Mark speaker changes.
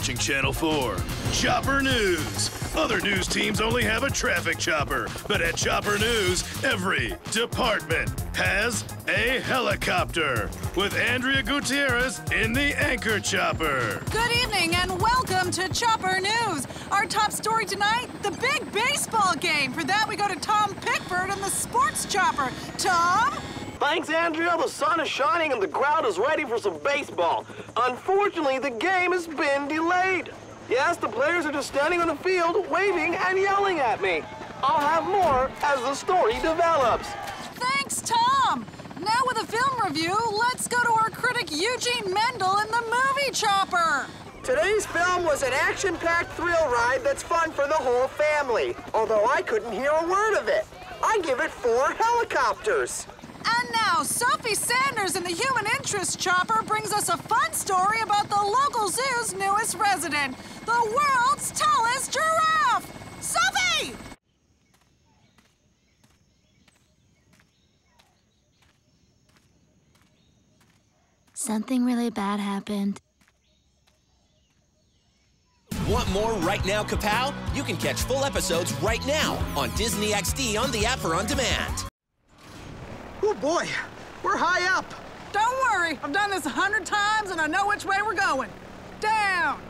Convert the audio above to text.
Speaker 1: Watching Channel 4. Chopper News. Other news teams only have a traffic chopper, but at Chopper News, every department has a helicopter. With Andrea Gutierrez in the anchor chopper.
Speaker 2: Good evening and welcome to Chopper News. Our top story tonight the big baseball game. For that, we go to Tom Pickford and the sports chopper. Tom?
Speaker 3: Thanks, Andrea. The sun is shining and the crowd is ready for some baseball. Unfortunately, the game has been delayed. Yes, the players are just standing on the field, waving and yelling at me. I'll have more as the story develops.
Speaker 2: Thanks, Tom. Now, with a film review, let's go to our critic Eugene Mendel in the movie Chopper.
Speaker 4: Today's film was an action-packed thrill ride that's fun for the whole family. Although I couldn't hear a word of it. I give it four helicopters.
Speaker 2: And now, Sophie Sanders in the Human Interest Chopper brings us a fun story about the local zoo's newest resident, the world's tallest giraffe. Sophie!
Speaker 5: Something really bad happened.
Speaker 6: Want more right now, Kapow? You can catch full episodes right now on Disney XD on the app or on demand.
Speaker 4: Oh boy, we're high up.
Speaker 2: Don't worry, I've done this a hundred times and I know which way we're going. Down,